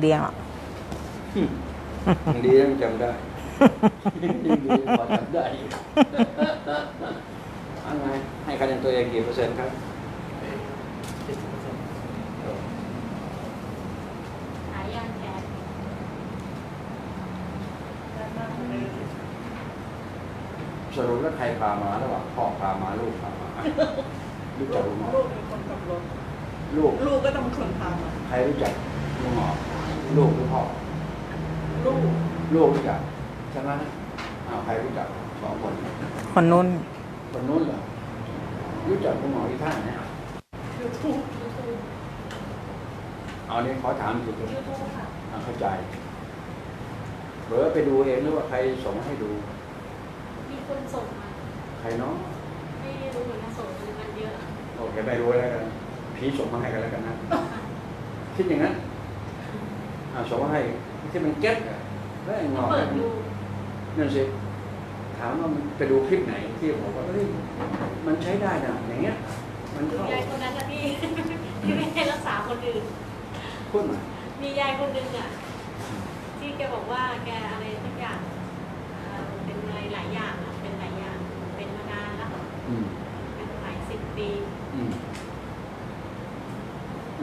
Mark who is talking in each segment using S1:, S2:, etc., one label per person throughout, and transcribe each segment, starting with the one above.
S1: เดียวอะ
S2: ยังดียังจำได้ยังดีพอจำได้อยู่อันไงให้คะแนนตัวเองกี่เปอร์เซ็นต์ครับ
S3: หายางแก๊ส
S2: สรุปแล้วใครพามาระหว่างพ่อพามาลูกพามารู้จักลุงหมอ
S4: ลูกเป็นคนขับรถ
S2: ลูก
S4: ลูกก็ต้องเป็นคนพามา
S2: ใครรู้จักลุงหมอ ลูกหรือพ่อ
S4: ลูก
S2: ลูกรู้จักใช่ไหมอ้าวใครรู้จักสองคน
S1: คนนู้น
S2: คนนู้นเหรอ รู้จักลุงหมอที่ท่านเนี่ย
S4: ยูทูบ
S3: ยูทูบ
S2: เอาเนี่ยขอถามสิครับ
S3: ยูทูบค่ะ
S2: อ่าเข้าใจหรือว่าไปดูเองหรือว่าใครส่งมาให้ดู
S3: มีคนส่งมา
S2: ใครเนาะ
S3: ไม่รู้เหมือนกันส่งมันเยอะ
S2: โอเคไม่รู้แล้วกันผีส่งมาให้กันแล้วกันนะ คิดอย่างนั้น อ่าส่งมาให้ที่มันเก็ตอะแล้วไอ้งอก
S3: เปิดดู
S2: นั่นสิถามว่ามันไปดูคลิปไหนที่บอกว่าเฮ้ยมันใช้ได้นะอย่างเงี้ย มัน
S3: ดู
S2: เข้ายา
S3: ยคนนั้นนะพี่ที่ไม่ให้รักษาคนอื่น
S2: พูดมา
S3: มียายคนหนึ่งอะที่แกบอกว่าแกอะไรสักอย่างเอ่อเป็นอะไรหลายอย่างอะเป็นหลายอย่างเป็นมานานแล้ว
S2: อืม
S3: เป็นหลายสิบปี
S2: อืม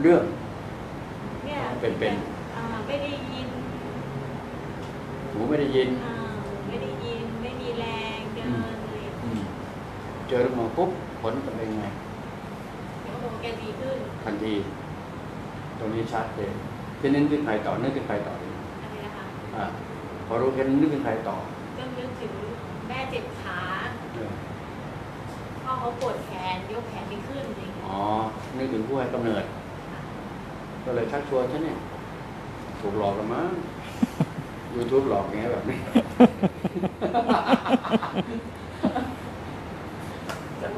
S2: เรื่อง
S3: เนี่ย
S2: เป็นเป็น
S3: อ่าไม่ได้ยิน
S2: หูไม่ได้ยิน
S3: อ่าไม่ได้ยิน ไม่มีแรงเดินอะไรอย่างเงี้ย
S2: อืมเจอลงมาปุ๊บผลเป็นยังไง
S3: เดี๋ยวก็บอกแกดีขึ้น
S2: ทันทีตรงนี้ชัดเลยทีนี้นึกถึงใครต่อนึกถึงใครต่อดี
S3: อะไรนะคะ
S2: อ่าพอรู้แค่นั้นนึกถึงใครต่อ
S3: ก็นึกถึงแม่เจ็บขา
S2: เออ
S3: พ่อเขาปวดแขนยกแขนไม่ขึ้นอะไรอย่างเงี้ย
S2: อ๋อนึกถึงผู้ให้กำเนิดก็เลยชักชวนฉันเนี่ยถูกหลอกกันมั้ง ยูทูบหลอกอย่างเงี้ยแบบนี้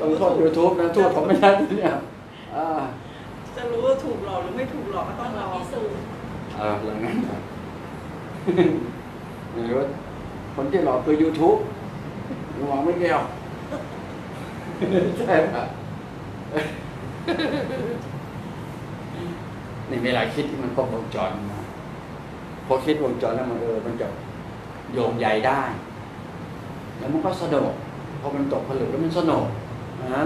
S2: ต้องโทษยูทูบนะโทษผมไม่ได้เนี่ยอ่า
S4: จะรู้ว่าถูกหลอกหรือไม่ถูกหลอกก็ต้
S3: ต้
S4: อ
S3: องง
S4: ร
S3: มา
S4: อ
S3: พิสูจน์
S2: เออเรื่องนั้นครับไม่รู้ว่าคนที่หลอกคือยูทูบหวังไม่เกี่ยวใช่ปะนี่เวลาคิดที่มันครบวงจรมา พอคิดวงจรแล้วมันเออมันจะโยงใยได้ แล้วมันก็สนุกพอมันตกผลึกแล้วมันสนุกอ่า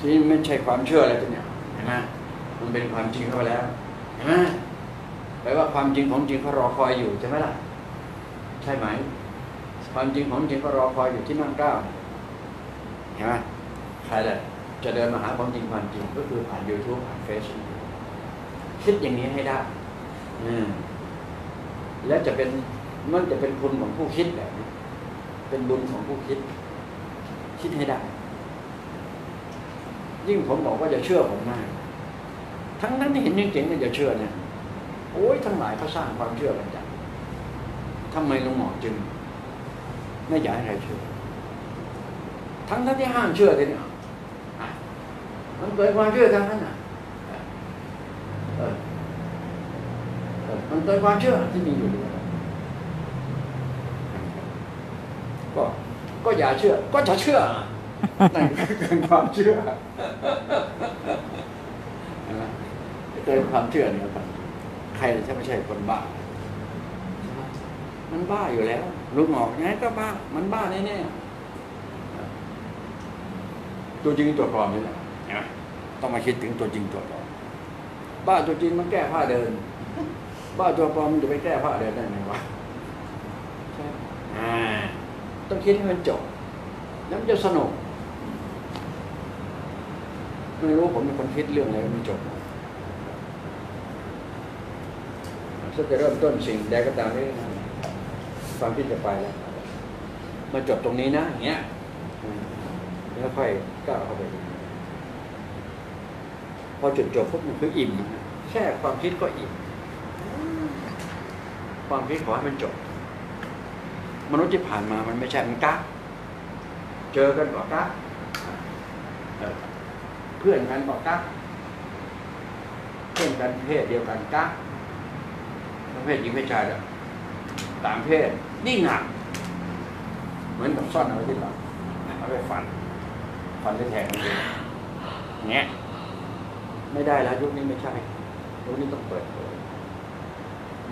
S2: ที่ไม่ใช่ความเชื่ออะไรตัวเนี้ยเห็นไหมมันเป็นความจริงเข้าไปแล้วเห็นไหมแปลว่าความจริงของจริงเขารอคอยอยู่ใช่ไหมล่ะ ใช่ไหม ความจริงของจริงก็รอคอยอยู่ที่นั่งเก้าเห็นไหมใครแหละจะเดินมาหาความจริงความจริงก็คือผ่าน YouTube ผ่านเฟซคิดอย่างนี้ให้ได้ อืม และจะเป็นมันจะเป็นคุณของผู้คิดแบบนี้เป็นบุญของผู้คิด คิดให้ได้ ยิ่งผมบอกว่าจะเชื่อผมมาก ทั้งนั้นที่เห็นจริงๆเนี่ยจะเชื่อเนี่ยโอ้ยทั้งหลายเขาสร้างความเชื่อกันจังทำไมลุงหมอจึง ไม่อยากให้ใครเชื่อ ทั้งนั้นที่ห้ามเชื่อเลยเนี่ยมันเกิดความเชื่อทั้งนั้นอะเออ เออมันเกิดความเชื่อที่มีอยู่ด้วยก็ก็อย่าเชื่อ ก็จะเชื่อนั่นคือเกินความเชื่อเห็นไหมเกินความเชื่อเนี่ยครับใครจะไม่ใช่คนบ้า มันบ้าอยู่แล้วลุงหมอกไงก็บ้า มันบ้าแน่ๆตัวจริงตัวปลอมนี่แหละเห็นไหมต้องมาคิดถึงตัวจริงตัวปลอมบ้าตัวจริงมันแก้ผ้าเดิน บ้าตัวปลอมมันจะไปแก้ผ้าเดินได้ไหมวะใช่ต้องคิดให้มันจบ แล้วมันจะสนุกไม่รู้ผมเป็นคนคิดเรื่องอะไรมันจบถ้าจะเริ่มต้นสิ่งใดก็ตามที่ความคิดจะไปแล้วมาจบตรงนี้นะอย่างเงี้ยแล้วค่อยก้าวเข้าไป พอจุดจบปุ๊บมันคืออิ่ม แค่ความคิดก็อิ่ม ความคิดขอให้มันจบ มนุษย์ที่ผ่านมามันไม่ใช่มันกักเจอกันก็กักเออเพื่อนกันก็กักเพื่อนกันเพศเดียวกันกักประเภทหญิงเพศชายเนี่ยต่างเพศยิ่หนักเหมือนกับซ่อนเอาไว้ที่หลังเอาไปฟันฟันได้แทงมันเลยอย่างเงี้ยไม่ได้แล้วยุคนี้ไม่ใช่ยุคนี้ต้องเปิด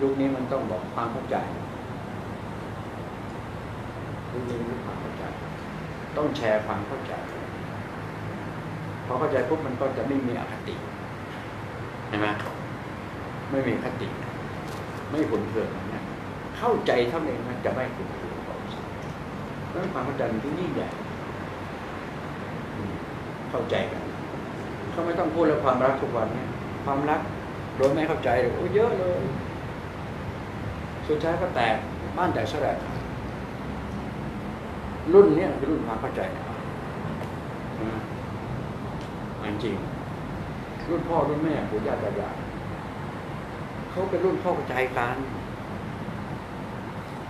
S2: ยุคนี้มันต้องบอกความเข้าใจยุคนี้มันต้ความเข้าใจ ต้องแชร์ความเข้าใจพอเข้าใจปุ๊บมันก็จะไม่มีอคติเห็นไหมไม่มีคติ ไม่ขุนเคืองนะเข้าใจเท่านั้นมันจะไม่ขุนเคืองต่อสิ่งนั้นความเข้าใจมันที่ยิ่งใหญ่ เข้าใจกันเขาไม่ต้องพูดเรื่องความรักทุกวันเนี่ยความรักโดยไม่เข้าใจเลยโอ้เยอะเลย สุดท้ายก็แตกบ้านแตกสลายรุ่นเนี้ยคือรุ่นความเข้าใจอันจริง รุ่นพ่อรุ่นแม่ปู่ย่าตายายเขาเป็นรุ่นเข้าใจกัน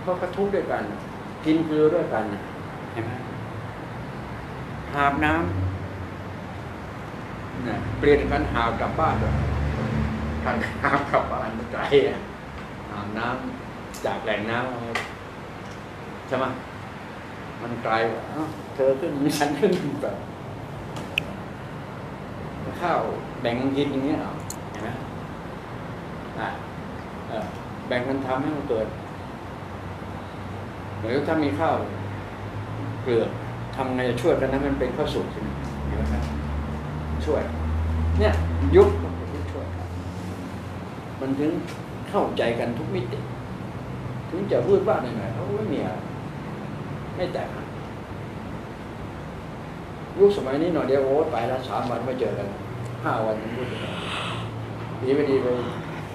S2: เขากระทุกข์ด้วยกัน กินเกลือด้วยกันเห็นไหมหาบน้ำนะเปลี่ยนกันหาบกลับบ้านด้วยกันหาบกลับบ้านมันไกลอะหาบน้ำ จากแหล่งน้ำใช่ไหมมันไกลเธอขึ้นฉันขึ้นแบบข้าวแบ่งกันกินอย่างเงี้ยเหรอเห็นไหมอะเออแบ่งกันทำให้มันเกิดหมือถ้ามีข้าวเกลือทำไงจะช่วยกันนะมันเป็นข้าวสุกใช่ไหมเห็นไหมครับช่วย เนี่ยยุคมันช่วยมันถึงเข้าใจกันทุกมิติ ถึงจะพูดบ้างหน่อยๆเขาไม่มีอะไรไม่แตกหักยุคสมัยนี้หน่อยเดียวโอ้ยไปแล้วสามวันไม่เจอกันห้าวันยังพูดกันดีไม่ดีไป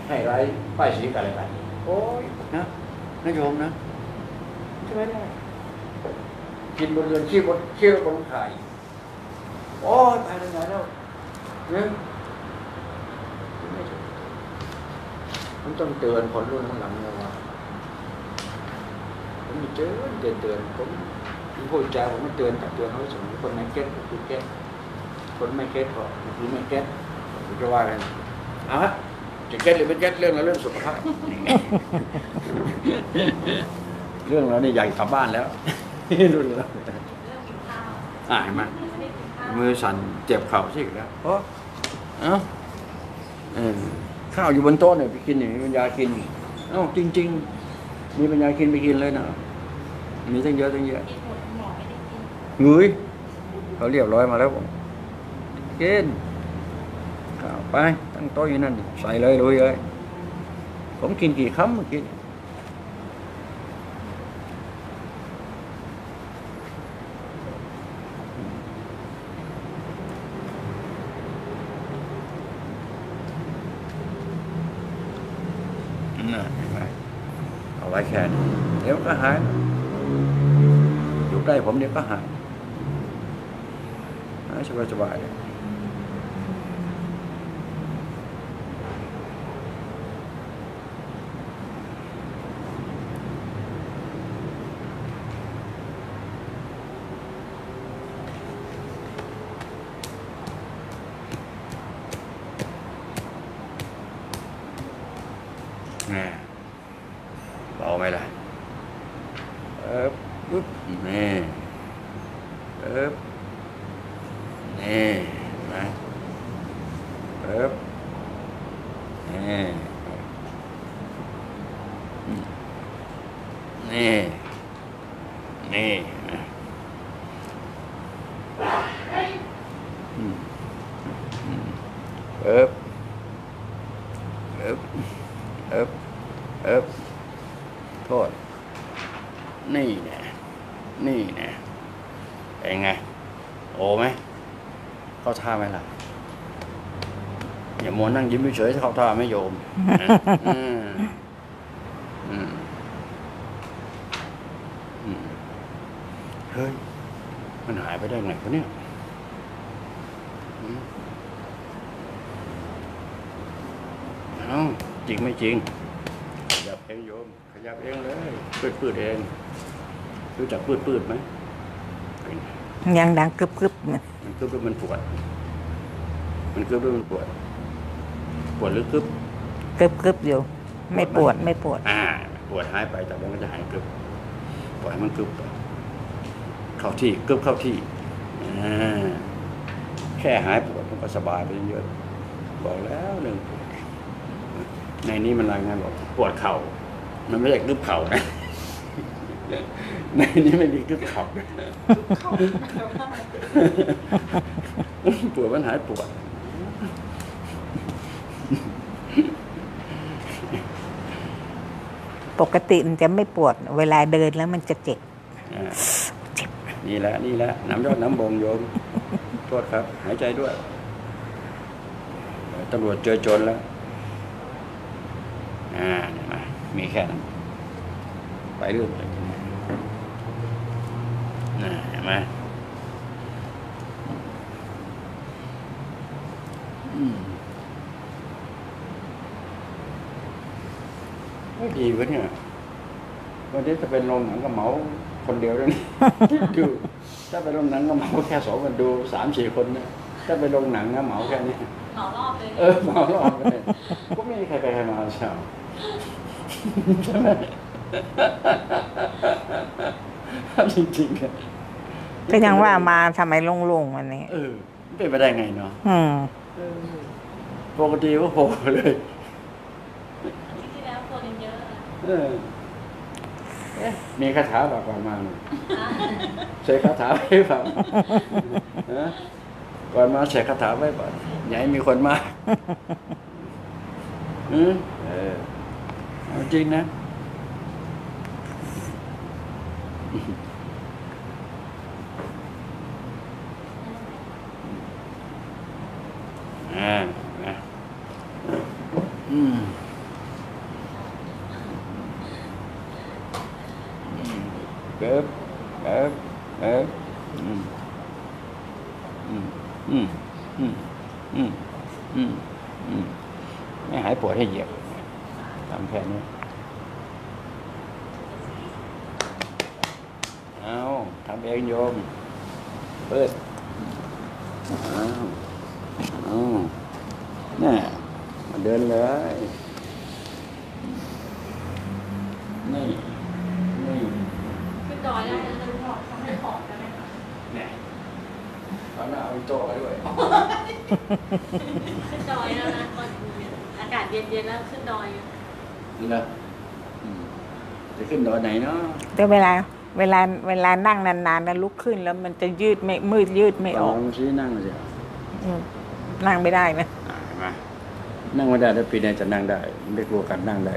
S2: ให้ไร้ป้ายสีกันอะไรกันโอ้ยนะนะโยมนะใช่ไหมได้กินบนเรือนขี้บนเขี้ยวบนไข่โอ้ยตายแล้วไงแล้วเนี่ยไม่ถูกมันต้องเตือนคนรุ่นข้างหลังเราว่า ผมมีเตือนเตือนเตือนผมผมพูดจาผมไม่เตือนแต่เตือนเขาเสมอคนไม่เก็ตก็คือเก็ตคนไม่เก็ตก็คือไม่เก็ตผมจะว่ากันเอาฮะจะเก็ตหรือไม่เก็ตเรื่องละเรื่องสุขภาพเรื่องเรานี่อยากกลับบ้านแล้วรุ่นแล้ว
S3: เริ่มกินข้าว
S2: อ่าเห็นไหม
S3: ไม่ได้กินข้าว
S2: มือสั่นเจ็บเข่าสิแล้วโอ้เอ้าเออข้าวอยู่บนโต๊ะเนี่ยไปกินอย่างมีปัญญากินเอ้าจริง ๆ มีปัญญากินไปกินเลยนะมีตั้งเยอะตั้งเยอะ
S3: กินหมดหมอไม่ได้กิน
S2: งุยเขาเรียบร้อยมาแล้วผมกินข้าวไปตั้งโต๊ะอยู่นั่นดิใส่เลยลุยเลยผมกินกี่คำเมื่อกี้น่ะเห็นไหมเอาไว้ แค่นี้เดี๋ยวก็หาย อยู่ใกล้ผมเดี๋ยวก็หายหายสบายสบายเลยแน่เบาไหมล่ะ เออปึ๊บนี่เอ๊บนี่เห็นไหมเอ๊บนี่นี่นี่นะอืมอืมเอ๊บเอ๊บเอ๊บเอ๊บโทษ นี่แน่นี่แน่เป็นไง โอ้ไหม เข้าท่าไหมล่ะ อย่ามัวนั่งยิ้มเฉยๆเข้าท่าไม่โยมนะอืมอืมอืมเฮ้ย มันหายไปได้ไงวะเนี่ยอืมเอ้าจริงไม่จริง ขยับเองโยม ขยับเองเลยปืดปืดๆเองรู้จักปืดปืดๆไหมเป็นไง
S1: ยังดังกรึบกรึบเนี่ย
S2: มันกึบแล้วมันปวด มันกึบแล้วมันปวด ปวดหรือกึบ
S1: กรึบกรึบอยู่ ไม่ปวดไม่ปวด
S2: อ่า ปวดหายไปแต่มันก็จะหายกึบปล่อยให้มันกึบไปเข้าที่กึบเข้าที่อ่าแค่หายปวดมันก็สบายไปเยอะบอกแล้วหนึ่งในนี้มันรายงานบอกปวดเข่า มันไม่ใช่กึบเข่านะในนี้ไม่มีกึบเข่า
S4: เข้าแต่ว่า
S2: ปวดมันหายปวด
S1: ปกติมันจะไม่ปวด เวลาเดินแล้วมันจะเจ็บ
S2: อ่านี่แหละนี่แหละน้ำยอดน้ำบงโยมโทษครับ หายใจด้วยตำรวจเจอโจรแล้วอ่าเนี่ยมามีแค่นั้นไปเรื่อยไปน่าเห็นไหม ไม่ดีวะเนี่ย วันนี้จะเป็นโรงหนังก็เหมาคนเดียวด้วยนี่ดูถ้าไปโรงหนังก็เหมาแค่สองคนดูสามสี่คนนะถ้าไปโรงหนังก็เหมาแค่นี้
S3: เหมารอบเลย
S2: เออเหมารอบเลยก็ไม่มีใครไปใครมาเช้าใช่ไหมจริงๆอะ
S1: ก็ยังว่ามาทำไมโล่งๆวันนี้
S2: เออมันเป็นไปได้ไงเนาะ
S1: อืม
S2: เออปกติก็โผล่เลย
S3: ที่ที่แล้วคนยังเยอะอะ
S2: เออเอ๊ะ มีคาถาบอกก่อนมาหน่อย
S3: อะ
S2: ใส่คาถาไว้เปล่าฮะก่อนมาใส่คาถาไว้ก่อนอย่าให้มีคนมาอืมเออเอาจริงนะอ่านะอืมเกิบเกิบเกิบอืมอืมอืมอืมอืมอืมอืมไม่หายปวดให้เหยียบทำแค่นี้ เอาทำเองโยม เปิดเอาเอาน่ะมาเดินเลย นี่ นี่
S3: ขึ้นดอยได้แล้วนะทำให้ผอมได้ไหมคะ
S2: เนี่ย ตอนหน้าเอาอีโต้มาด้วย
S3: ขึ้นดอยแล้วนะตอนอากาศเย็นๆแล้วขึ้นดอยอะ
S2: นี่นะอืมจะขึ้นดอยไหนเนาะ
S1: แต่เวลาเวลาเวลานั่งนานๆแล้วลุกขึ้นแล้วมันจะยืดไม่มืดยืดไม่ออก
S2: ลองชี้นั่งสิ
S1: อืมนั่งไม่ได้นะ
S2: อ่าเห็นไหมนั่งไม่ได้แล้วปีนี้จะนั่งได้ ไม่กลัวการนั่งได้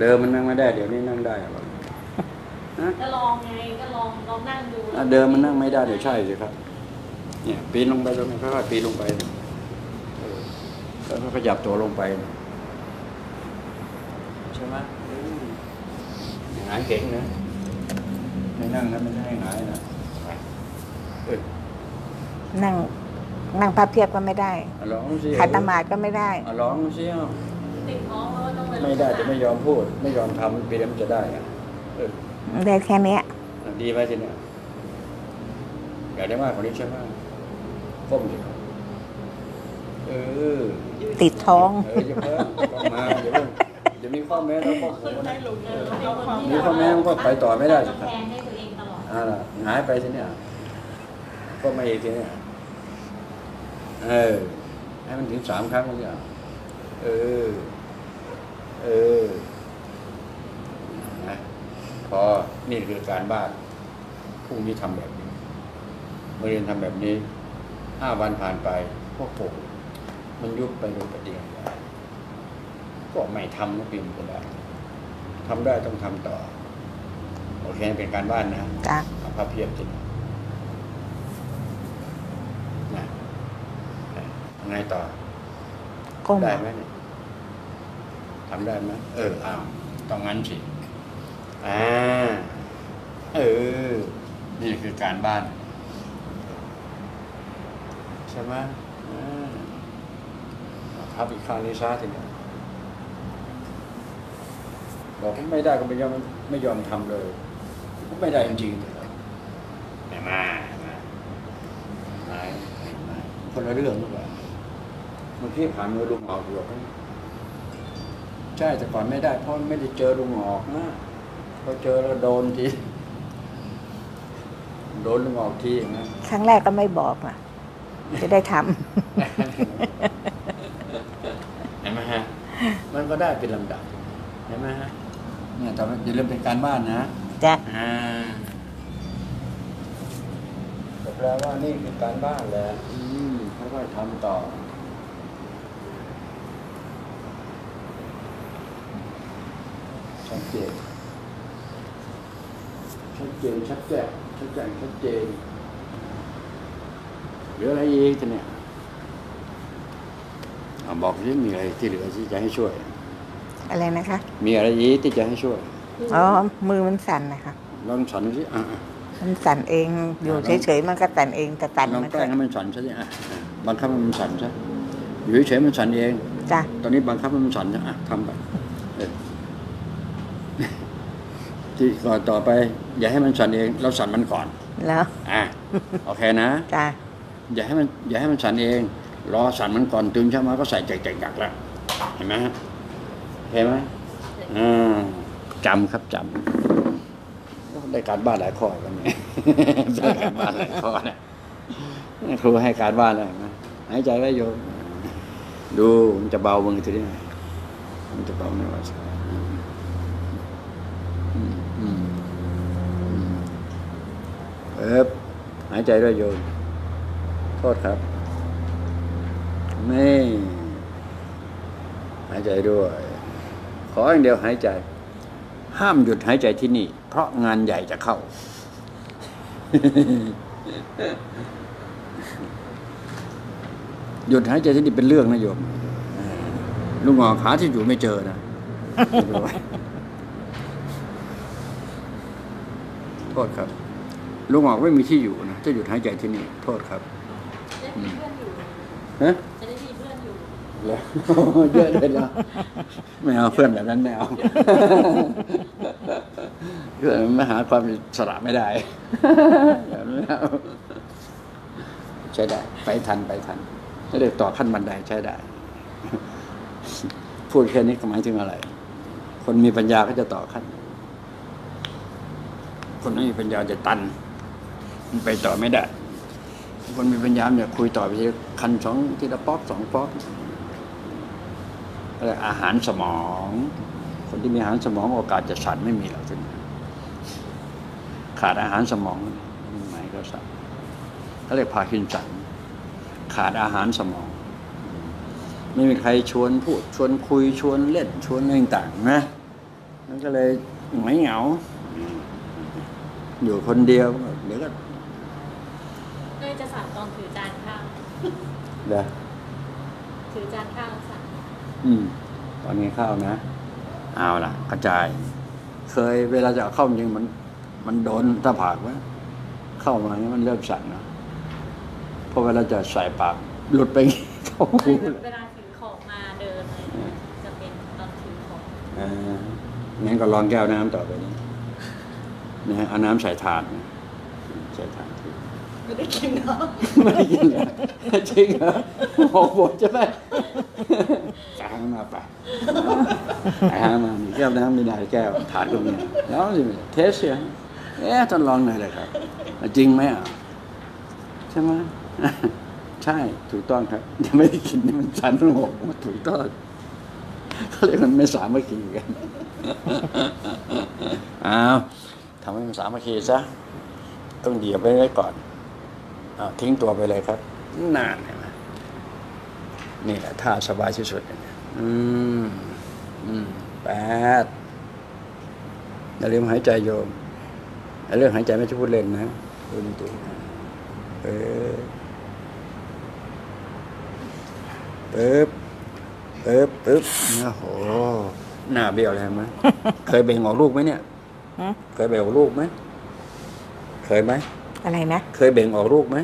S2: เดิมมันนั่งไม่ได้ เดี๋ยวนี้นั่งได้หรอ
S3: ก ลองไงก็ลองลองนั่งดู
S2: อะเดิมมันนั่งไม่ได้เดี๋ยวใช่สิครับ เนี่ยปีนลงไปตรงนี้ค่อยๆปีนลงไปเออแล้วก็ขยับตัวลงไปใช่ไหมเออหงายเก่งนะไม่นั่งนะไม่ได้ให้หงายนะไปเอ้ย
S1: นั่งนั่งพับเพียบก็ไม่ได้
S2: อะลองสิ
S1: ขัดตมาดก็ไม่ได้
S2: อะลองสิเอา
S3: ติดท้องแล้วก็ต้องไป
S2: ไม่ได้จะไม่ยอมพูด ไม่ยอมทำปีนี้มันจะได้อะเออ
S1: ได้แค่เนี้ย
S2: ดีไหมทีเนี้ยอยากได้มากกว่านี้ใช่ไหมก้มสิครับเออ
S1: ติดท้อง
S2: เอออย่าเพิ่งต้องมาอย่าเพิ่งเดี๋ยวมีข้อแม้แล้วก็โห
S4: ขึ้นได้ลง
S3: เอ
S4: เล
S3: อยเป็นคนที่
S2: มีข้อแม้มันก็ไปต่อไม่ได้สิ
S3: ต้อง
S2: ครับ
S3: แทนให้ตัวเองตลอด
S2: อ่าล่ะหายไปทีเนี้ยก็ไม่อีกทีเนี้ยเออให้มันถึงสามครั้งแล้วเนี่ยเออ เออนะ พอนี่คือการบ้านพรุ่งนี้ทำแบบนี้เมื่อเรียนทำแบบนี้ห้าวันผ่านไปพวกผมมันยุบไปโดยประเดียวก็ไม่ทำนะปีนก็ได้ทำได้ต้องทำต่อ โอเคเป็นการบ้านนะ
S1: จ้ะ
S2: เอาภาพเพียบสินะยังไงต่อ
S1: ก้ม
S2: ได้ไหมเนี่ยทำได้ไหมเอออ้าวต้องงั้นสิ อ่า เออ นี่คือการบ้าน ใช่ไหมอ่าพับอีกข้างนี้ซะทีเนี้ยบอกว่าไม่ได้ก็ไม่ยอมไม่ยอมทำเลยก็ไม่ได้จริงๆเห็นไหมเห็นไหมไหนเห็นไหมคนละเรื่องหรือเปล่าเมื่อกี้ผ่านมือลุงออกอยู่หรอกนะใช่แต่ก่อนไม่ได้เพราะไม่ได้เจอลุงออกนะ พอเจอแล้วโดนที โดนลุงออกทีอย่างนั้น
S1: ครั้งแรกก็ไม่บอกอะ จะได้ทำ
S2: เห็นไหมฮะ มันก็ได้เป็นลำดับ เห็นไหมฮะเนี่ยแต่ว่าอย่าลืมเป็นการบ้านนะ
S1: จ้ะ
S2: อ่าแปลว่านี่คือการบ้านแหละอืมค่อยๆทำต่อชัดเจนชัดเจ นชัดแจ้งชัดแจ้งชัดเจนเหลืออะไรอีกจะเนี่ยเอาบอกสิมีอะไรที่เหลือที่จะให้ช่วย
S1: อะไรนะคะ
S2: มีอะไรอีกที่จะให้ช่วย
S1: อ๋อมือมันสั่นนะคะ
S2: ลองสั่นสิอะอะ
S1: มันสั่นเองอยู่
S2: อ่าลอง
S1: เฉยๆมันก็สั่นเองแต่สั่น
S2: ลอง
S1: มัน
S2: แก
S1: ก็
S2: ล้งให้มันสั่นซะสิอะอะบังคับให้มันสั่นซะอยู่เฉยๆมันสั่นเอง
S1: จ้ะ
S2: ตอนนี้บังคับให้มันสั่นซะอะทำไปเออ ที่ก่อนต่อไป อย่าให้มันสั่นเอง เราสั่นมันก่อน
S1: แล้ว
S2: อะโอเคนะ
S1: จ้ะ
S2: อย่าให้มันอย่าให้มันสั่นเอง รอสั่นมันก่อนตื่นเช้ามาก็ใส่ใจใจกักแล้วเห็นไหมฮะเห็นไหมอ่าจำครับจำได้การบ้านหลายข้อกันเนี่ยได้การบ้านหลายข้อเนี่ยครูให้การบ้านอะไรนะหายใจไว้โยมดูมันจะเบามือทีนี้มันจะเบาไม่ว่าสักอืมอืมอืมอืมเอ๊ บหายใจด้วยโยมโทษครับ นี่ หายใจด้วย ขออย่างเดียวหายใจ ห้ามหยุดหายใจที่นี่ เพราะงานใหญ่จะเข้า หยุดหายใจที่นี่เป็นเรื่องนะโยมลุงหงอขาที่อยู่ไม่เจอนะโทษครับ ลุงหงอกไม่มีที่อยู่นะจะหยุดหายใจที่นี่ โทษครับ
S3: จะได้มีเพื่อนอยู่
S2: ฮะ
S3: จะได้มีเพื่อนอยู่
S2: แล้วเยอะเลยนะไม่เอาเพื่อนแบบนั้นไม่เอาเพื่อนมันไม่หาความอิสระไม่ได้แบบนั้นไม่เอาใช้ได้ ไปทันไปทันถ้าเด็กต่อขั้นบันไดใช้ได้ พูดแค่นี้ก็หมายถึงอะไร คนมีปัญญาก็จะต่อขั้น คนไม่มีปัญญาจะตัน มันไปต่อไม่ได้ คนมีปัญญาเนี่ยคุยต่อไปทีละคันสองทีละป๊อกสองป๊อกเรียกอาหารสมอง คนที่มีอาหารสมองโอกาสจะสั่นไม่มีหรอกทีนี้ขาดอาหารสมองไหนก็สั่นเขาเรียกพาร์กินสันขาดอาหารสมอง ไม่มีใครชวนพูดชวนคุยชวนเล่นชวนอะไรต่างๆนะมันก็เลยไม่เหงา อยู่คนเดียวเดี๋ยวก็
S3: จะสั่นตอนถือจานข้าว
S2: เดี๋ยว
S3: ถือจานข้าวสั่น
S2: อืม ตอนนี้เข้านะ เอาล่ะกระจาย เคยเวลาจะเอาเข้าจริงมัน มันโดนหน้าผากไหมเข้ามานี่มันเริ่มสั่นนะเพราะเวลาจะใส่ปากหลุดไปเข้าหู
S3: เวลาถือของมาเดินอะไรอย่างเงี้ยจะเป็นตอนถือของ
S2: อ่างั้นก็ลองแก้วน้ำต่อไปนี้นะฮะเอาน้ำใส่ถาดนะใส่ถาด
S4: ไม่ได้กินเนาะ
S2: ไม่ได้กินเหรอจริงเหรอโอ้โหใช่ไหมจางมาไปหามามีแก้วน้ำมีหลายแก้วถาดก็มีแล้วสิเทสเสียเอ๊ะท่านลองหน่อยเลยครับ จริงไหมอะใช่ไหมใช่ถูกต้องครับยังไม่ได้กินนี่มันสันมันหกมันถูกต้องเขาเรียกมันไม่สามัคคีกันอ้าวทำให้มันสามัคคีซะต้องเหยียบไว้ไว้ก่อน ทิ้งตัวไปเลยครับ นานเห็นไหมนี่แหละท่าสบายที่สุดเนี่ยอืมอืมแปดอย่าลืมหายใจโยมไอ้เรื่องหายใจไม่ใช่พูดเล่นนะพูดจริงๆเออปึ๊บปึ๊บปึ๊บโอ้โหหน้าเบี้ยวเลยเห็นไหมเคยเบ่งออกลูกไหมเนี่ย
S1: ฮะ
S2: เคยเบ่งออกลูกไหม เคยไหม
S1: อะไรนะ
S2: เคยเบ่งออกลูกไหม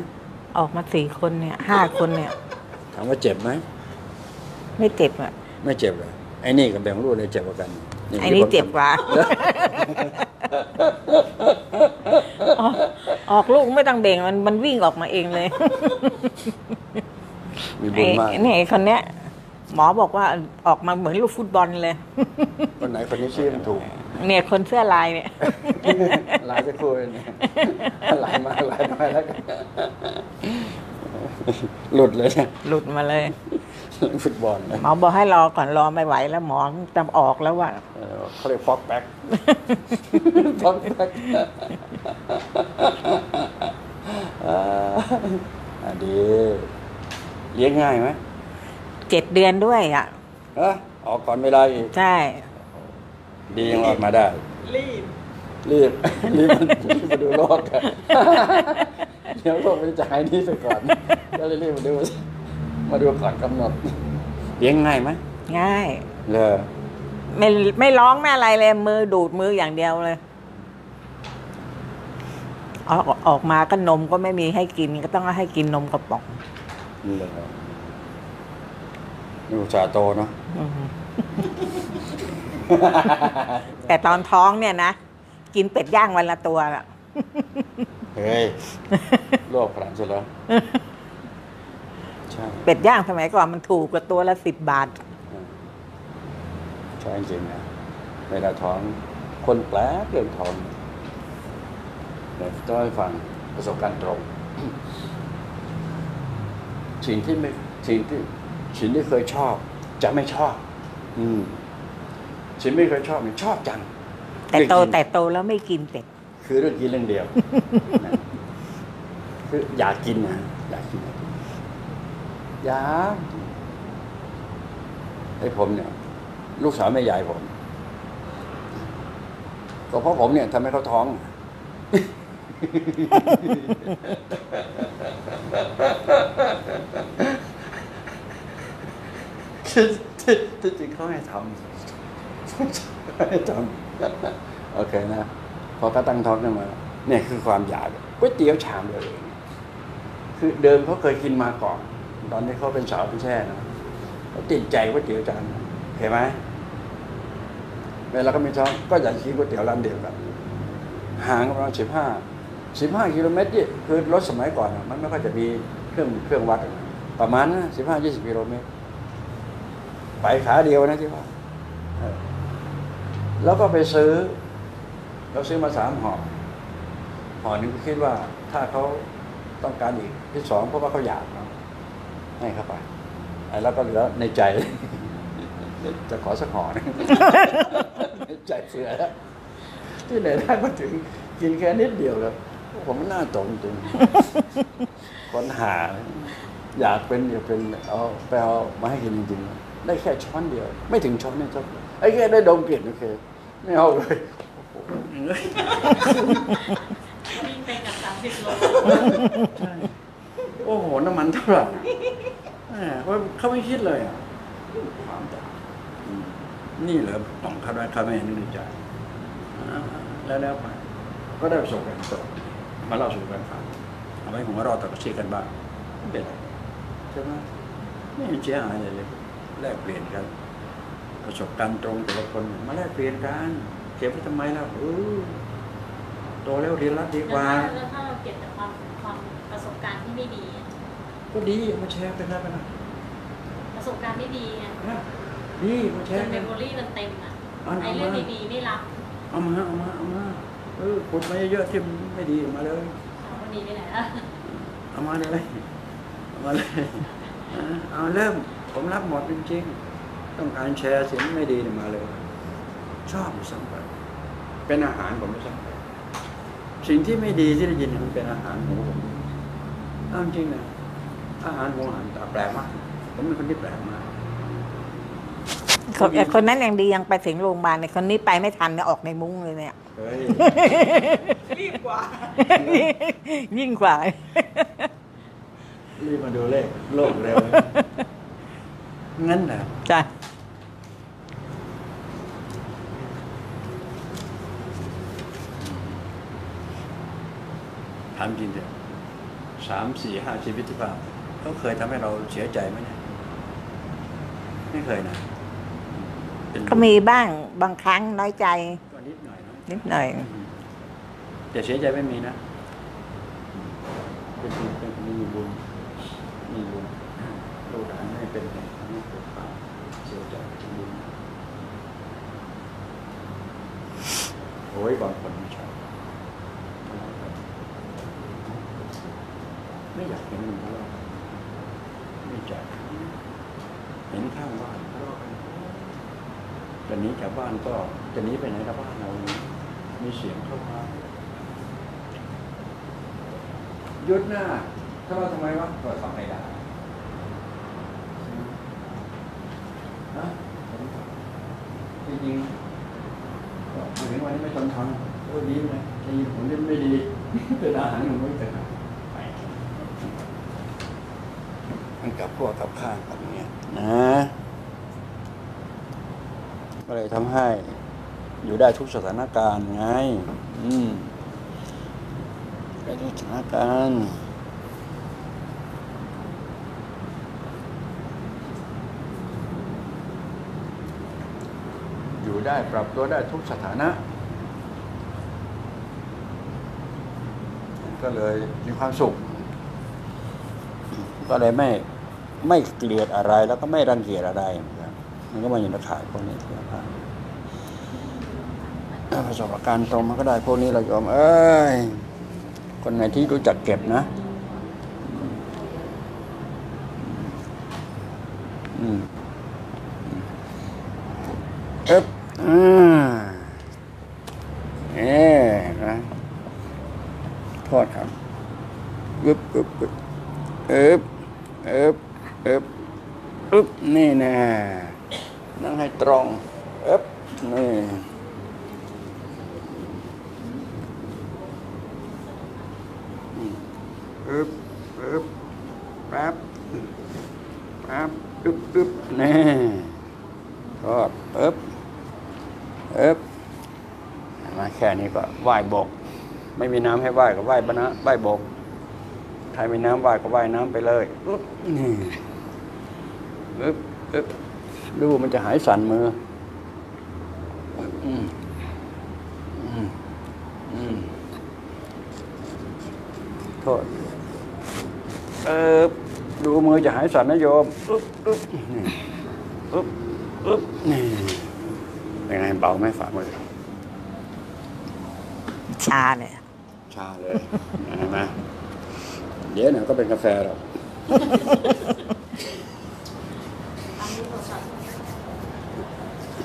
S1: ออกมาสี่คนเนี่ยห้าคนเนี่ย
S2: ถามว่าเจ็บไหม
S1: ไม่เจ็บอะ
S2: ไม่เจ็บเลยไอ้นี่กับแบ่งลูกเลยเจ็บกว่ากัน
S1: ไอ้นี่เจ็บกว่า ออกออกลูกไม่ต้องเบ่งมันมันวิ่งออกมาเองเลย
S2: มีบุญมาก
S1: ไอ้นี่ไอ้คนเนี้ย หมอบอกว่าออกมาเหมือนลูกฟุตบอลเลย
S2: คนไหนคนนี้ชื่อมันถูก
S1: เนี่ยคนเสื้อลายเนี่ย
S2: หลายจะคุยเนี่ยหลายมาหลายน้อยแล้วกันหลุดเลยเนี่ย
S1: หลุดมาเลย
S2: ฟุตบอลนะ
S1: หมอบอกให้รอก่อนรอไม่ไหวแล้วหมอจะออกแล้วว่า
S2: เออเขาเรียกฟอกแบ็กฟอกแบ็กอ่าดีเลี้ยงง่ายไหม
S1: เจ็ดเดือนด้วยอะ
S2: เอะออกก่อนเวลาอีก
S1: ใช่
S2: ดียังรอดมาได้
S4: รีบ
S2: รีบ รีบมารีบมาดูโลกกันเดี๋ยวโลกมันจะหายนี่ไปก่อน ก็เลยรีบมาดู มาดูก่อนกำหนดเลี้ยงง่ายไหม
S1: ง่าย
S2: เลย
S1: ไม่ไม่ร้องไม่อะไรเลย มือดูดมืออย่างเดียวเลย ออกออกมาก็นมก็ไม่มีให้กินก็ต้องให้กินนมกระป๋อง
S2: เลยนี่อุตส่าห์โตเนาะ
S1: อืม แต่ตอนท้องเนี่ยนะ กินเป็ดย่างวันละตัวละ
S2: เฮ้ยโลกพลันซะแล้วใช่
S1: เป็ดย่างสมัยก่อนมันถูกกว่าตัวละสิบบาท
S2: ใช่จริงๆนะเวลาท้องคนแปลกเรื่องท้องเดี๋ยวต้องให้ฟังประสบการณ์ตรงสิ่งที่ไม่สิ่งที่สิ่งที่เคยชอบ จะไม่ชอบ อืม สิ่งไม่เคยชอบเนี่ยชอบจัง
S1: แต่โต
S2: เรื่องกิน
S1: แต่โตแล้วไม่กินเป็ด
S2: คือเรื่องกินเรื่องเดียวนะคืออยากกินนะอยากกินอยากกินอยากไอ้ผมเนี่ย ลูกสาวแม่ยายผมก็เพราะผมเนี่ยทำให้เขาท้องคือที่ที่จริงเขาให้ทำ ให้ทำโอเคนะ พอเขาตั้งท้องขึ้นมาเนี่ยคือความอยากก๋วยเตี๋ยวชามเดียวเองคือเดิมเขาเคยกินมาก่อน ตอนที่เขาเป็นสาวเป็นแช่นะเขาติดใจก๋วยเตี๋ยวจานเห็นไหมเวลาเขามีท้องก็อยากกินก๋วยเตี๋ยวร้านเดียวกันห่างประมาณสิบห้าสิบห้ากิโลเมตรนี่คือรถสมัยก่อนมันไม่ค่อยจะมีเครื่องเครื่องวัด ประมาณนะสิบห้ายี่สิบกิโลเมตรไปขาเดียวนะที่ว่า แล้วก็ไปซื้อ เราซื้อมาสามห่อห่อหนึ่งก็คิดว่าถ้าเขาต้องการอีกที่สองเพราะว่าเขาอยากเนาะให้เข้าไปไอ้แล้วก็เหลือในใจ จะขอสักห่อหนึงในใจเสือแล้วที่ไหนได้มาถึงกินแค่นิดเดียวแล้วผมมันน่าตกจริงคนหา อยากเป็นอยากเป็นเอาไปเอามาให้กินจริงๆ ได้แค่ช้อนเดียว ไม่ถึงช้อนนี่ช้อนไอ้แค่ได้ดมกลิ่นโอเคไม่เอาเลย
S3: วิ่งไปกับสามสิบโล
S2: ใช่โอ้โห น้ำมันเท่าไหร่เพราะเขาไม่คิดเลยอะความต่างนี่เหรอต้องคาดว่าคาดไม่เห็นในใจแล้วแล้วไปก็ได้ประสบการณ์ตรงมาเล่าสู่กันฟังเอาไว้หัวเรอต่อกับเชียร์กันบ้างไม่เป็นไรใช่ไหมไม่เห็นเสียหายอะไรเลย แลกเปลี่ยนกัน ประสบการณ์ตรงแต่ละคนมาแลกเปลี่ยนกันเก็บไว้ทำไมล่ะเออโตแล้วเรียนรัดดีกว่า
S3: แล้วถ้าเราเก็บแต่ความความประสบการณ์ที่ไม่ดีอะ
S2: ก็ดีเอามาแชร์ไปนะไปนะ
S3: ประสบการณ์ไม่ดีไง
S2: นะดีมาแช
S3: จ
S2: ร์
S3: นเม
S2: กัน
S3: มโมรี่มันเต็มอะ
S2: เอาหน่อย
S3: ไอ้เรื่องดีๆไม่รับ
S2: เอามาเอามาเอามาเออขุดมาเยอะๆที่มันไม่ดีเอามาเลย
S3: เอาวันนี้ไปไหนล่ะ
S2: เอามาเลยเอามาเลยอะเอาเริ่ม ผมรับหมดจริงๆต้องการแชร์สิ่งที่ไม่ดีเนี่ยมาเลย ชอบด้วยซ้ำไปเป็นอาหารผมไม่ซ้ำไปสิ่งที่ไม่ดีที่ได้ยินเนี่ยมันเป็นอาหารหูผมเอาจริงนะอาหารหูอาหารตาแปลกมาก ผมเป็นคนที่แปลกมาก
S1: คนไอ้คนนั้นยังดียังไปถึงโรงพยาบาลในคนนี้ไปไม่ทันเนี่ยออกในมุ้งเลยเนี่ย
S2: เฮ้ย
S4: รีบกว่า
S1: ยิ่งกว่า
S2: รีบมาดูเลขโลกเร็ว งั้นนะ
S1: จ้ะ
S2: ถามจริงเถอะสามสี่ห้าชีวิตที่ผ่านเขาเคยทำให้เราเสียใจไหมเนี่ยไม่เคยนะเป็น
S1: ก็มีบ้างบางครั้งน้อยใจ
S2: ก็นิดหน่อยนะ
S1: นิดหน่อย
S2: อืมแต่เสียใจไม่มีนะเป็นคนเป็นคนมีบุญมีบุญลูกหลานไม่เป็นทำให้เกิดความเสียใจเป็นบุญ โอ้ยบางคนไม่ชอบไม่อยากเห็นมันทะเลาะกันไม่อยากเห็นข้างบ้านทะเลาะกันจะหนีจากบ้านก็จะหนีไปไหนกับบ้านเราเนี่ยมีเสียงเข้ามาหยุดหน้าทะเลาะทำไมวะก็ทำไม่ได้นะจริงๆ ไม่ทนทำโอ้ยดีเลยจริงผมนี่ไม่ดีเป็นอาหารของไม่แต่ไปมันกับพวกกับข้างกับเนี้ยนะก็เลยทำให้อยู่ได้ทุกสถานการณ์ไง อืมได้ทุกสถานการณ์อยู่ได้ปรับตัวได้ทุกสถานะ ก็เลยมีความสุข ก็เลยไม่ไม่เกลียดอะไรแล้วก็ไม่รังเกียจอะไรนะครับมันก็มาอยู่ในข่ายพวกนี้ที่ว่าประสบการณ์ตรงมันก็ได้พวกนี้เรายอมเอ้ยคนไหนที่รู้จักเก็บนะ อืมเอ๊บอ่าเอ๊ะนะโทษครับอึบอึบอึบอึบอึบอึบอึบนี่นะนั่งให้ตรงอึบนี่อืมอึบอึบแป๊บแป๊บอึบอึบนี่ทอดอึบอึบมาแค่นี้ก็ไหว้บก ไมีน้ำให้ไหว้ก็ไหว้บนะไหว้บกใครมีน้ำไหว้ก็ไหว้น้ำไปเลยอึ๊บนี่อึ๊บอึ๊บดูมันจะหายสั่นมืออืมอืมอืมโทษเออดูมือจะหายสั่นนะโยมอึ๊บอึ๊บนี่อึ๊บอึ๊บนี่เป็นไงเบาไหมฝ่ามือ
S1: ชาเลยอะ
S2: ชาเลยเห็นไหมเดี๋ยวหน่อยก็เป็นกาแฟหรอก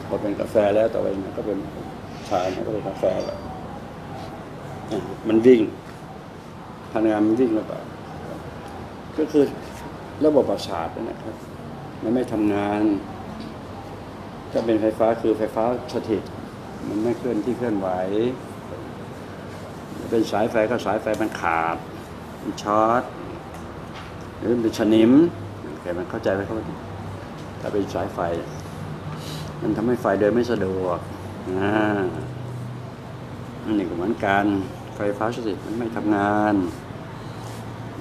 S2: พอเป็นกาแฟแล้วต่อไปมันก็เป็นชามันก็เป็นกาแฟแล้วอะมันวิ่งพลังานมันวิ่งแล้วก็ก็คือระบบประสาทนั่นนะครับ มันไม่ทำงานถ้าเป็นไฟฟ้าคือไฟฟ้าสถิต มันไม่เคลื่อนที่เคลื่อนไหว เป็นสายไฟก็สายไฟมันขาดมันช็อตหรือเป็นสนิมแกมันเข้าใจไหมครับถ้าเป็นสายไฟ มันทำให้ไฟเดินไม่สะดวกอ่าอันนี้ก็เหมือนกันไฟฟ้าสถิตมันไม่ทำงาน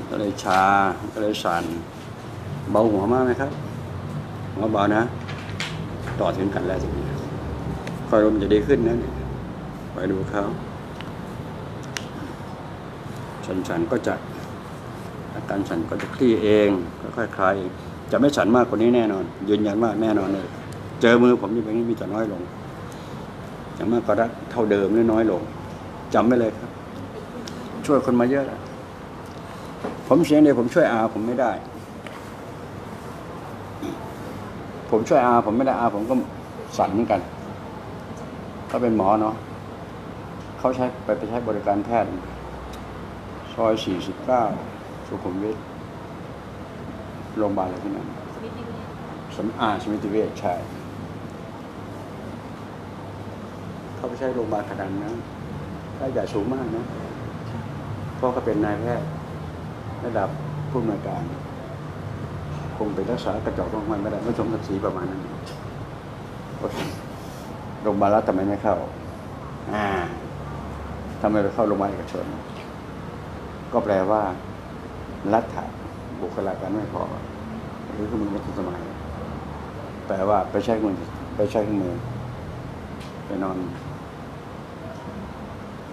S2: ก็เลยชาก็เลยสั่นเบาหัวมากไหมครับหัวเบานะ ต่อถึงกันแล้วทีนี้คอยลมจะดีขึ้นนะเนี่ยคอยดูเขา ฉันฉันก็จะอาการฉันก็จะคลี่เองค่อยๆคลายเองจะไม่ฉันมากกว่านี้แน่นอน ยืนยันว่าแน่นอนเลยเจอมือผมอยู่แบบนี้มีแต่น้อยลงอย่างมากก็ได้เท่าเดิมหรือน้อยลงจำไว้เลยครับ ช่วยคนมาเยอะแล้วผมเสียงเดียวผมช่วยอาผมไม่ได้ ผมช่วยอาผมไม่ได้อาผมก็สั่นเหมือนกันเขาเป็นหมอเนาะเขาใช้ไปไปใช้บริการแพทย์ ซอย 49 สุขุมวิทโรงพยาบาลอะไรที่นั่น
S3: สวิตช์ดีเวย์
S2: สมอาสมิติเวชใช่เขาไปใช้โรงพยาบาลขนาดนั้นค่าใหญ่สูงมากนะพ่อก็เป็นนายแพทย์ระดับผู้อำนวยการ คงไปรักษากระจอกโรงพยาบาลไม่ได้ไม่สมศักดิ์ศรีประมาณนั้นโอเคโรงพยาบาลรัฐทำไมไม่เข้าอ่าทำไมไปเข้าโรงพยาบาลเอกชน ก็แปลว่า รัฐะบุคลากรไม่พอหรือคือมันไม่ทันสมัย แปลว่าไปใช้มือไปใช้เครื่องมือไปนอน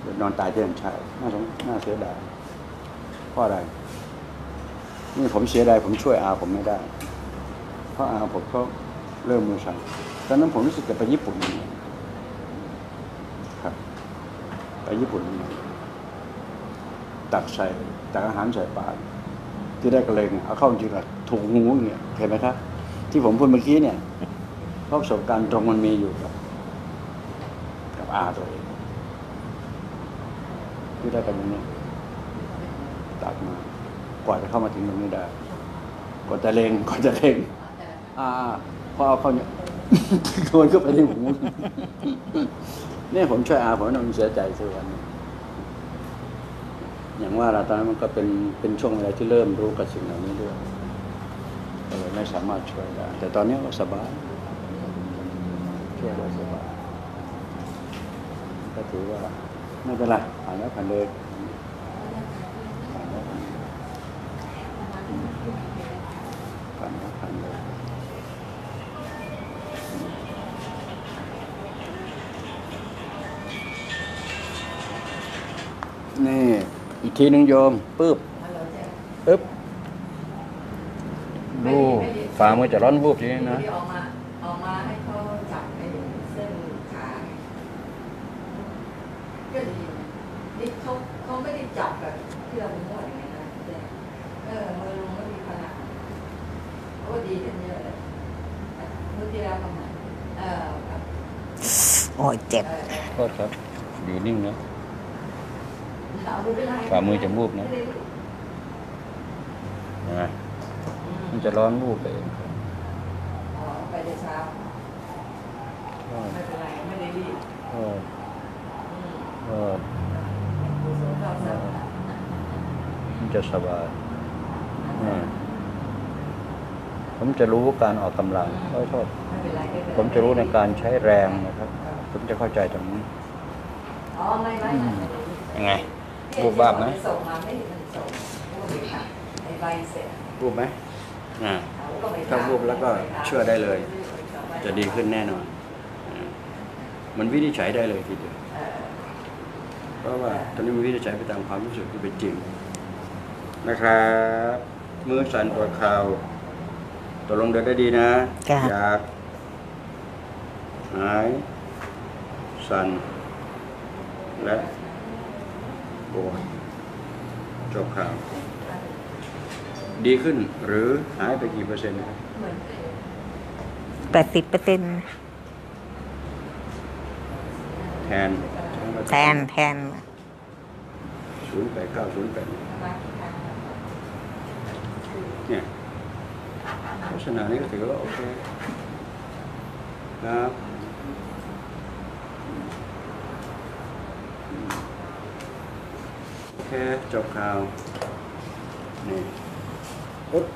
S2: ไปนอนตายที่นั่นใช่น่าสงน่าเสียดายเพราะอะไรนี่ผมเสียดายผมช่วยอาผมไม่ได้ เพราะอาผมเขาเริ่มมือสั่นตอนนั้นผมรู้สึกจะไปญี่ปุ่นครับ ไปญี่ปุ่น ตักใส่ตักอาหารใส่ปากที่ได้กระเลงเอาเข้าจริงๆอะถูกงูเงี้ยเห็นไหมครับ ที่ผมพูดเมื่อกี้เนี่ยเพราะประสบการณ์ตรงมันมีอยู่กับ กับอาตัวเองที่ได้กันตรงนี้ตัดมากว่าจะเข้ามาถึงตรงนี้ได้กว่าจะเลงกว่าจะเลงอ่าพอเอาเข้าเนี่ยโดนเข้าไปในหูเนี่ยผมช่วยอาผมนองเสียใจสักวันนึง อย่างว่าเราตอนนั้นมันก็เป็นเป็นช่วงเวลาที่เริ่มรู้กับสิ่งเหล่านี้ด้วยก็เลยไม่สามารถช่วยได้แต่ตอนนี้ก็สบายช่วยได้สบายก็ถือว่าไม่เป็นไรผ่านแล้วผ่านเลย ทีหนึ่งโยมปึ๊บปึ๊บบูฝ่ามือจะร้อนวูบทีนี้นะ
S5: ที่ออกมาออกมาให้เขาจับไอ้เส้นขาก็ดีนะนี่เขาเขาไม่ได้จับแบบที่เรามั่วอย่างนี้นะแต่เออมือลุงก็มีพลังเขาก็ดีขึ้นเยอะเลยเมื่อที่แล้วทำไมเออแบบ
S1: โอ้ยเจ็บ
S5: เออ
S2: โทษครับอยู่นิ่งนะ
S5: เอาดูเป็นไร
S2: ฝ่ามือจะวูบนะ
S5: ไม่ได้วูบ
S2: เห็นไหม
S5: อืม
S2: มันจะร้อนวูบไปเอง
S5: อ๋อไปแต่เช้าไม่เป็นไรไม่ได้รีบ
S2: เออ
S5: อืม
S2: เออ
S5: กุศลเข้าสาร
S2: มันจะสบายอืมผมจะรู้การออกกำลังขอโทษ
S5: ไม่เป็นไรไเป็นไร
S2: ผมจะรู้ในการใช้แรงนะครับ ผมจะเข้าใจตรงนี้
S5: อ๋อไม่ไม่ไม่ไม่ได้รีบ
S2: ยังไง รูปบ้าบไหม
S5: ส่งมาไม่เห็นมันส่งรูปค่ะไอ้ใบเสร็จ
S2: รูปไหมอ่า
S5: เขาก็ไม่
S2: ถ้ารูปแล้วก็เชื่อได้เลย จะดีขึ้นแน่นอนอ่ามันวินิจฉัยได้เลยทีเดียว
S5: เออ
S2: เพราะว่าตอนนี้มันวินิจฉัยไปตามความรู้สึกที่เป็นจริงนะครับมือสั่นปวดเข่าตกลงเดินได้ดีนะ
S1: จ้ะ
S2: อยากหายสั่นและ ปวดจบข่าว ดีขึ้นหรือหายไปกี่เปอร์เซ็นต์นะครับ
S5: เหมือน
S1: แปดสิบเปอร์เซ็นต์
S2: แทน
S1: แทนแทน
S2: ศูนย์แปดเก้าศูนย์แปด
S5: มากี่ครั้ง
S2: เนี่ยลักษณะนี้ก็ถือว่าโอเคครับโอเค จบข่าว นี่ปุ๊บ